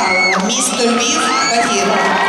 Mr. Beef Bahira.